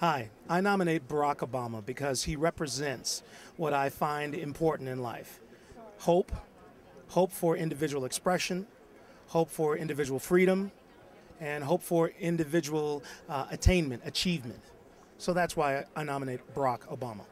Hi, I nominate Barack Obama because he represents what I find important in life hope, hope for individual expression, hope for individual freedom, and hope for individual uh, attainment, achievement. So that's why I nominate Barack Obama.